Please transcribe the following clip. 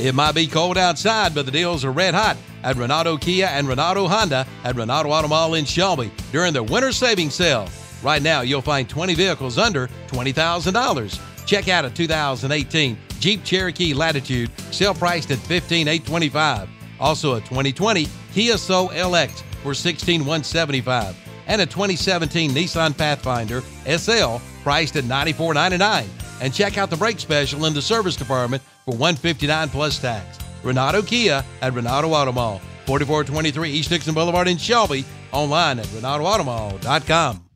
It might be cold outside, but the deals are red hot at Renaldo Kia and Renaldo Honda at Renaldo Auto Mall in Shelby during the winter savings sale. Right now, you'll find 20 vehicles under $20,000. Check out a 2018 Jeep Cherokee Latitude, sale priced at 15,825. Also a 2020 Kia Soul LX for 16,175 and a 2017 Nissan Pathfinder SL priced at $94.99. And check out the brake special in the service department for 159 plus tax. Renaldo Kia at Renaldo Auto Mall, 4423 East Dixon Boulevard in Shelby, online at RenaldoAutomall.com.